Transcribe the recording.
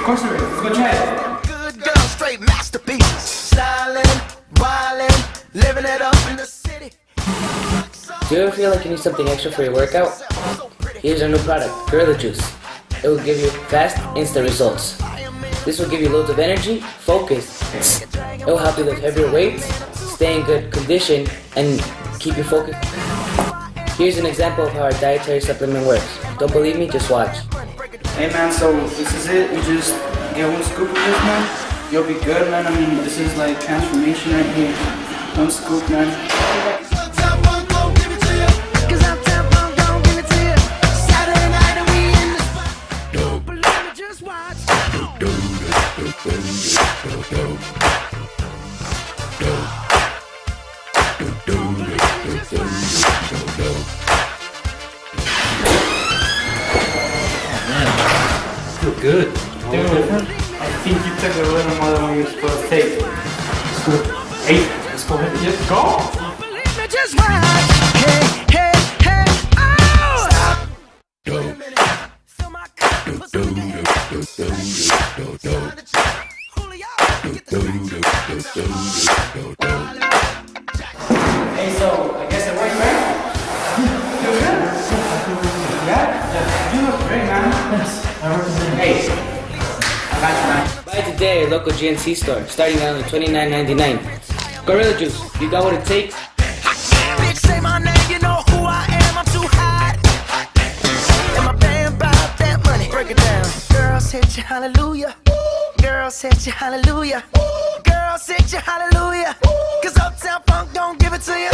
Of course it is. Let's go try it. Good girl, straight masterpieces. Do you ever feel like you need something extra for your workout? Here's our new product, Gorilla Juice. It will give you fast, instant results. This will give you loads of energy, focus. It will help you lift heavier weights, stay in good condition, and keep you focused. Here's an example of how our dietary supplement works. Don't believe me? Just watch. Hey, man, so this is it. You just get one scoop of this, man. You'll be good, man. I mean, this is like transformation right here. One scoop, man. Feel good. Dude, I think you took a little more than you were supposed to take. Scoop eight. Let's go ahead and just go. Believe me, just watch. Hey, hey, hey, oh! Stop. Wait a minute. Fill my cup, put some in the air. Julio, get the Hey, so Hey. Buy today at local GNC store, starting at only $29.99. Gorilla Juice, you got what it takes? My name, you know who I am, I'm too hot. And my band bought that money. Break it down. Girls hit you, hallelujah. Girls hit you, hallelujah. Girls hit you, hallelujah. Cause Uptown Funk don't give it to you.